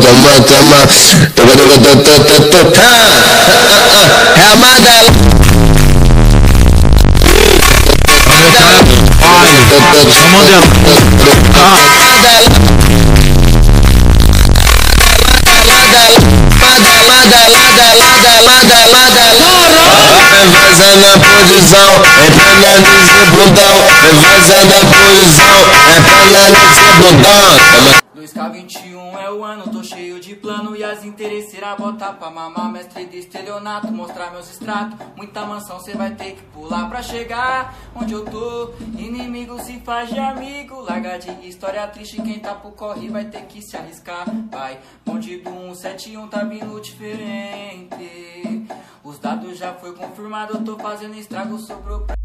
toma, toma. Toca, toca, toca, toca, toca. É a Madalena. Chamou Vem fazendo a posição, entrando nesse bundão. Vem fazendo a posição, entrando nesse bundão. 2K21 o ano, tô cheio de plano E as interesseiras botar pra mamar. Mestre de estelionato, mostrar meus extratos Muita mansão cê vai ter que pular pra chegar Onde eu tô, inimigo se faz de amigo Larga de história triste, quem tá pro corre vai ter que se arriscar. Vai, bonde do 171 tá vindo diferente. Os dados já foi confirmado, eu tô fazendo estrago, sobrou pra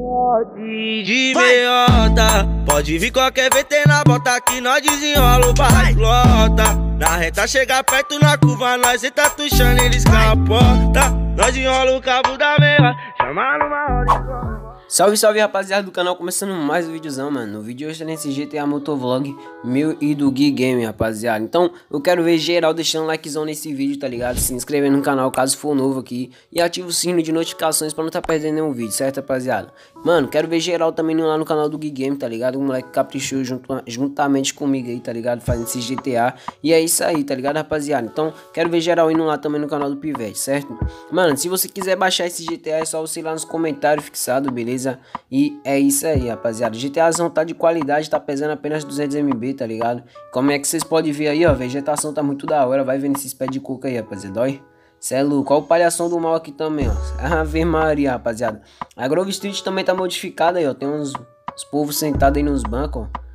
Pode de meiota, pode vir qualquer VT na bota que nós desenrola o barra flota. Na reta chega perto na curva, nós entra tuchando, eles capota. Nós enrola o cabo da meia, chama numa roda Salve, salve rapaziada do canal, começando mais um videozão, mano. No vídeo de hoje tá nesse GTA Motovlog meu e do Gui Game, rapaziada. Então, eu quero ver geral deixando um likezão nesse vídeo, tá ligado? Se inscrevendo no canal caso for novo aqui. E ativa o sino de notificações pra não tá perdendo nenhum vídeo, certo, rapaziada? Mano, quero ver geral também lá no canal do Gui Game, tá ligado? O moleque caprichou junto, juntamente comigo aí, tá ligado? Fazendo esse GTA. E é isso aí, tá ligado, rapaziada? Então, quero ver geral indo lá também no canal do Pivete, certo? Mano, se você quiser baixar esse GTA, é só você ir lá nos comentários fixado, beleza? E é isso aí, rapaziada. GTAzão tá de qualidade, tá pesando apenas 200mb, tá ligado? Como é que vocês podem ver aí, ó, vegetação tá muito da hora. Vai vendo esses pés de coco aí, rapaziada, olha. Cê é louco, o palhação do mal aqui também, ó. Ave Maria, rapaziada. A Grove Street também tá modificada aí, ó. Tem uns, uns povos sentados aí nos bancos, ó.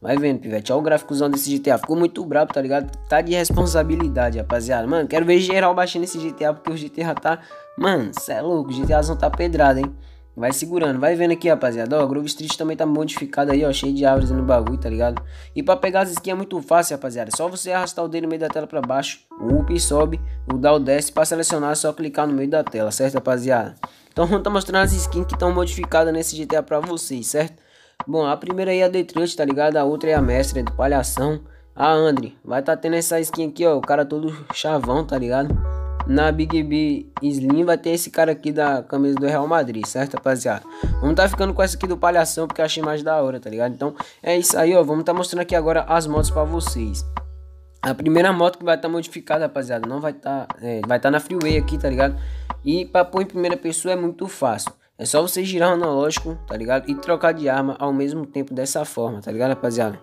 Vai vendo, pivete. Olha o gráficozão desse GTA. Ficou muito brabo, tá ligado? Tá de responsabilidade, rapaziada. Mano, quero ver geral baixando esse GTA, porque o GTA tá... Mano, cê é louco. O GTAzão tá pedrado, hein? Vai segurando, vai vendo aqui, rapaziada. Ó, Grove Street também tá modificado aí, ó. Cheio de árvores no bagulho, tá ligado? E pra pegar as skins é muito fácil, rapaziada. Só você arrastar o dedo no meio da tela pra baixo. O up sobe, o down desce. Pra selecionar é só clicar no meio da tela, certo, rapaziada? Então vamos tá mostrando as skins que estão modificadas nesse GTA pra vocês, certo? Bom, a primeira aí é a Detroit, tá ligado? A outra é a Mestre, do Palhação. A Andre, vai tá tendo essa skin aqui, ó. O cara todo chavão, tá ligado? Na Big B Slim vai ter esse cara aqui da camisa do Real Madrid, certo, rapaziada? Vamos tá ficando com essa aqui do palhação porque eu achei mais da hora, tá ligado? Então é isso aí, ó. Vamos tá mostrando aqui agora as motos pra vocês. A primeira moto que vai estar tá modificada, rapaziada, não vai estar, tá, é, vai estar tá na freeway aqui, tá ligado? E pra pôr em primeira pessoa é muito fácil. É só você girar o analógico, tá ligado? E trocar de arma ao mesmo tempo dessa forma, tá ligado, rapaziada?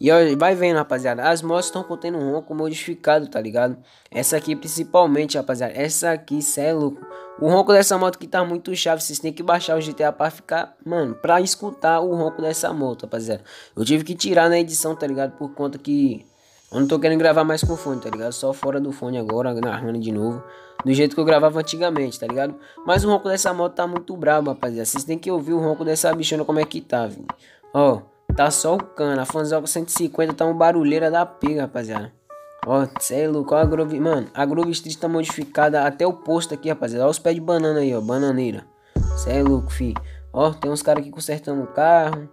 E ó, vai vendo, rapaziada, as motos estão contendo um ronco modificado, tá ligado? Essa aqui principalmente, rapaziada, essa aqui, cê é louco. O ronco dessa moto aqui tá muito chave, vocês tem que baixar o GTA pra ficar, mano, pra escutar o ronco dessa moto, rapaziada. Eu tive que tirar na edição, tá ligado? Por conta que eu não tô querendo gravar mais com fone, tá ligado? Só fora do fone agora, narrando de novo. Do jeito que eu gravava antigamente, tá ligado? Mas o ronco dessa moto tá muito brabo, rapaziada. Vocês tem que ouvir o ronco dessa bichona como é que tá, viu? Ó. Tá só o cano. A Fanzoca 150 tá um barulheira da pega, rapaziada. Ó, cê é louco. Ó, a Grove... Mano, a Grove Street tá modificada até o posto aqui, rapaziada. Ó os pés de banana aí, ó. Bananeira. Cê é louco, fi. Ó, tem uns caras aqui consertando o carro.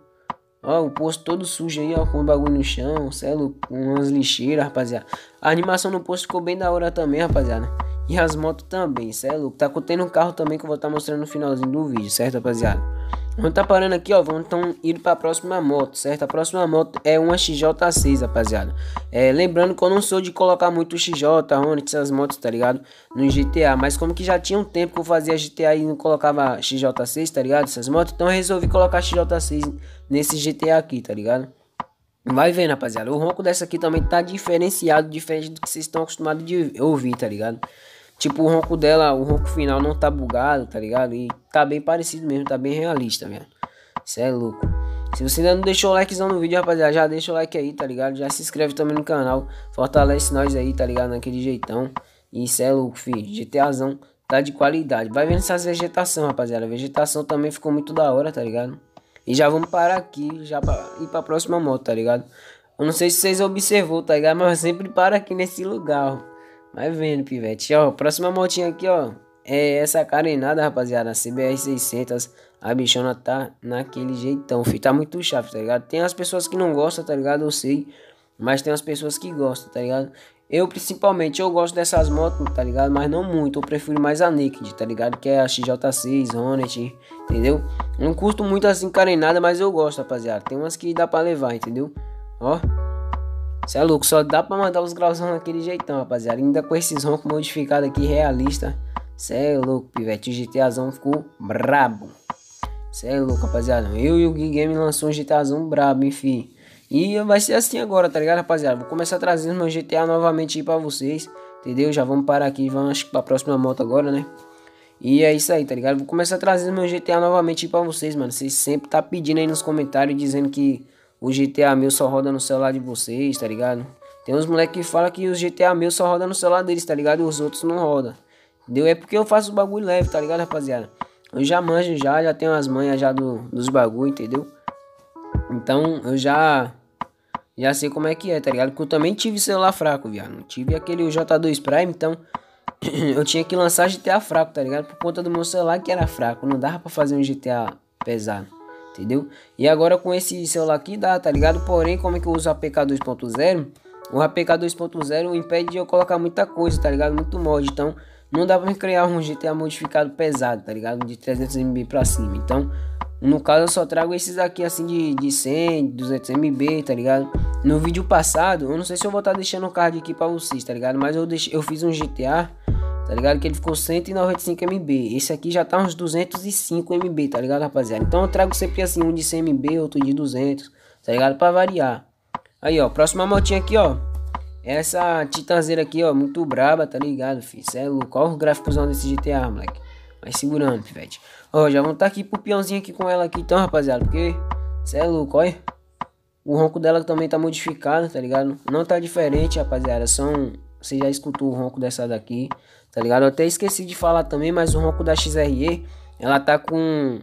Ó, o posto todo sujo aí, ó, com o bagulho no chão. Cê é. Com umas lixeiras, rapaziada. A animação no posto ficou bem da hora também, rapaziada. E as motos também, cê é louco. Tá contendo um carro também que eu vou estar tá mostrando no finalzinho do vídeo, certo, rapaziada? Vamos tá parando aqui, ó. Vamos então ir para a próxima moto, certo? A próxima moto é uma XJ6, rapaziada. É, lembrando que eu não sou de colocar muito XJ, Onix, essas motos, tá ligado? No GTA. Mas como que já tinha um tempo que eu fazia GTA e não colocava XJ6, tá ligado? Essas motos. Então eu resolvi colocar XJ6 nesse GTA aqui, tá ligado? Vai vendo, rapaziada. O ronco dessa aqui também tá diferenciado, diferente do que vocês estão acostumados de ouvir, tá ligado? Tipo, o ronco dela, o ronco final não tá bugado, tá ligado? E tá bem parecido mesmo, tá bem realista, velho. Cê é louco. Se você ainda não deixou o likezão no vídeo, rapaziada, já deixa o like aí, tá ligado? Já se inscreve também no canal. Fortalece nós aí, tá ligado? Naquele jeitão. E cê é louco, filho. GTAzão tá de qualidade. Vai vendo essas vegetação, rapaziada. A vegetação também ficou muito da hora, tá ligado? E já vamos parar aqui, já pra ir pra próxima moto, tá ligado? Eu não sei se vocês observou, tá ligado? Mas eu sempre paro aqui nesse lugar, ó. Vai vendo, pivete. Ó, próxima motinha aqui, ó. É essa carenada, rapaziada. A CBR 600. A bichona tá naquele jeitão. Filho, tá muito chave, tá ligado? Tem as pessoas que não gostam, tá ligado? Eu sei. Mas tem umas pessoas que gostam, tá ligado? Eu, principalmente, eu gosto dessas motos, tá ligado? Mas não muito, eu prefiro mais a Naked, tá ligado? Que é a XJ6, Hornet, entendeu? Não custo muito assim carenada, mas eu gosto, rapaziada. Tem umas que dá pra levar, entendeu? Ó. Cê é louco, só dá pra mandar os grauzão naquele jeitão, rapaziada. Ainda com esses roncos modificados aqui, realista. Cê é louco, pivete. O GTAzão ficou brabo. Cê é louco, rapaziada. Eu e o Gui Game lançou um GTAzão brabo, enfim. E vai ser assim agora, tá ligado, rapaziada? Vou começar trazendo meu GTA novamente aí pra vocês. Entendeu? Já vamos parar aqui, vamos pra próxima moto agora, né? E é isso aí, tá ligado? Vou começar trazendo meu GTA novamente aí pra vocês, mano. Vocês sempre tá pedindo aí nos comentários, dizendo que o GTA meu só roda no celular de vocês, tá ligado? Tem uns moleques que falam que os GTA meu só roda no celular deles, tá ligado? E os outros não roda. Entendeu? É porque eu faço o bagulho leve, tá ligado, rapaziada? Eu já manjo já, já tenho as manhas já do, dos bagulho, entendeu? Então eu já já sei como é que é, tá ligado? Porque eu também tive celular fraco, viado. Tive aquele J2 Prime, então eu tinha que lançar GTA fraco, tá ligado? Por conta do meu celular que era fraco, não dava para fazer um GTA pesado, entendeu? E agora com esse celular aqui dá, tá ligado? Porém, como é que eu uso o APK 2.0? O APK 2.0 impede de eu colocar muita coisa, tá ligado? Muito mod, então não dá pra criar um GTA modificado pesado, tá ligado? De 300MB pra cima. Então, no caso, eu só trago esses aqui assim de, de 100, 200MB, tá ligado? No vídeo passado, eu não sei se eu vou estar tá deixando o card aqui pra vocês, tá ligado? Mas eu, deixei, eu fiz um GTA, tá ligado? Que ele ficou 195MB. Esse aqui já tá uns 205MB, tá ligado, rapaziada? Então eu trago sempre assim, um de 100MB, outro de 200, tá ligado? Pra variar. Aí, ó, próxima motinha aqui, ó. Essa titanzeira aqui, ó, muito braba, tá ligado, filho? Cê é louco. Olha os gráficos desse GTA, moleque. Vai segurando, pivete. Ó, já vamos tá aqui pro peãozinho aqui com ela aqui, então, rapaziada. Porque, cê é louco, olha. O ronco dela também tá modificado, tá ligado? Não tá diferente, rapaziada. São... Você já escutou o ronco dessa daqui, tá ligado? Eu até esqueci de falar também, mas o ronco da XRE, ela tá com...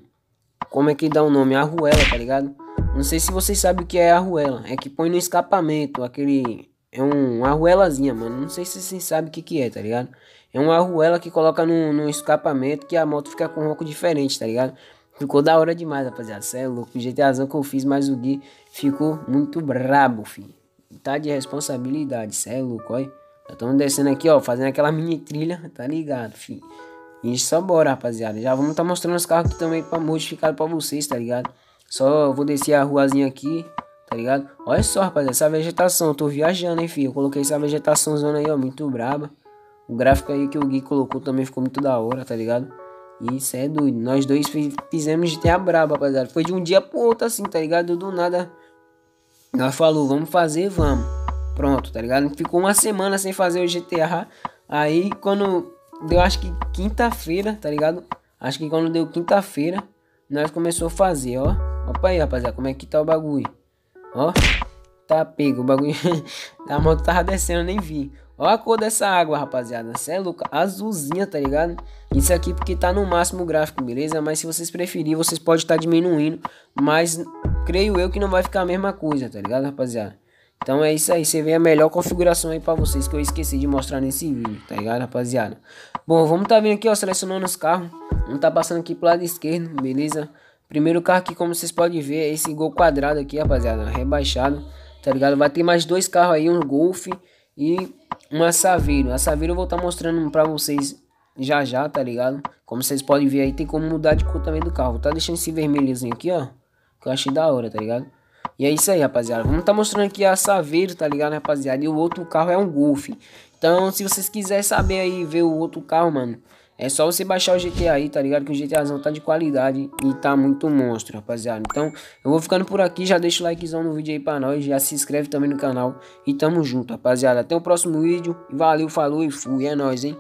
Como é que dá o nome? Arruela, tá ligado? Não sei se vocês sabem o que é arruela. É que põe no escapamento, aquele é um, uma arruelazinha, mano. Não sei se vocês sabem o que, que é, tá ligado? É uma arruela que coloca no, no escapamento que a moto fica com um ronco diferente, tá ligado? Ficou da hora demais, rapaziada. Cê é louco. GTAzão que eu fiz, mas o Gui ficou muito brabo, filho. Tá de responsabilidade, cê é louco, olha. Já estamos descendo aqui, ó, fazendo aquela mini trilha, tá ligado, filho. E só bora, rapaziada. Já vamos tá mostrando os carros aqui também pra modificar pra vocês, tá ligado? Só vou descer a ruazinha aqui tá ligado? Olha só, rapaziada, essa vegetação, tô viajando, hein, filho. Eu coloquei essa vegetação zona aí, ó, muito braba. O gráfico aí que o Gui colocou também ficou muito da hora, tá ligado? Isso é doido. Nós dois fizemos GTA braba, rapaziada. Foi de um dia pro outro assim, tá ligado? Do nada. Nós falou, vamos fazer, vamos. Pronto, tá ligado? Ficou uma semana sem fazer o GTA. Aí quando deu acho que quinta-feira, tá ligado? Acho que quando deu quinta-feira, nós começou a fazer, ó. Opa aí, rapaziada, como é que tá o bagulho? Ó, tá pego, o bagulho. a moto tava descendo, nem vi. Ó a cor dessa água, rapaziada. Cê é louco, azulzinha, tá ligado? Isso aqui porque tá no máximo gráfico, beleza? Mas se vocês preferirem, vocês podem estar tá diminuindo. Mas creio eu que não vai ficar a mesma coisa, tá ligado, rapaziada? Então é isso aí, você vê a melhor configuração aí pra vocês que eu esqueci de mostrar nesse vídeo, tá ligado, rapaziada? Bom, vamos tá vendo aqui, ó, selecionando os carros. Vamos tá passando aqui pro lado esquerdo, beleza? Primeiro carro aqui, como vocês podem ver, é esse Gol quadrado aqui, rapaziada, rebaixado, tá ligado? Vai ter mais dois carros aí, um Golf e uma Saveiro. A Saveiro eu vou estar tá mostrando pra vocês já já, tá ligado? Como vocês podem ver aí, tem como mudar de cor também do carro. Vou tá deixando esse vermelhozinho aqui, ó, que eu achei da hora, tá ligado? E é isso aí, rapaziada. Vamos tá mostrando aqui a Saveiro, tá ligado, rapaziada? E o outro carro é um Golf. Então, se vocês quiserem saber aí, ver o outro carro, mano... É só você baixar o GTA aí, tá ligado? Que o GTAzão tá de qualidade e tá muito monstro, rapaziada. Então, eu vou ficando por aqui. Já deixa o likezão no vídeo aí pra nós. Já se inscreve também no canal. E tamo junto, rapaziada. Até o próximo vídeo. Valeu, falou e fui. É nóis, hein?